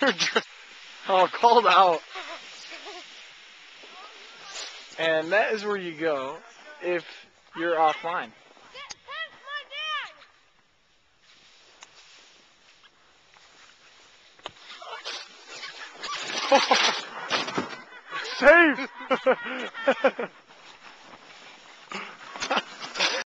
You're just, oh, called out. And that is where you go if you're offline. Save!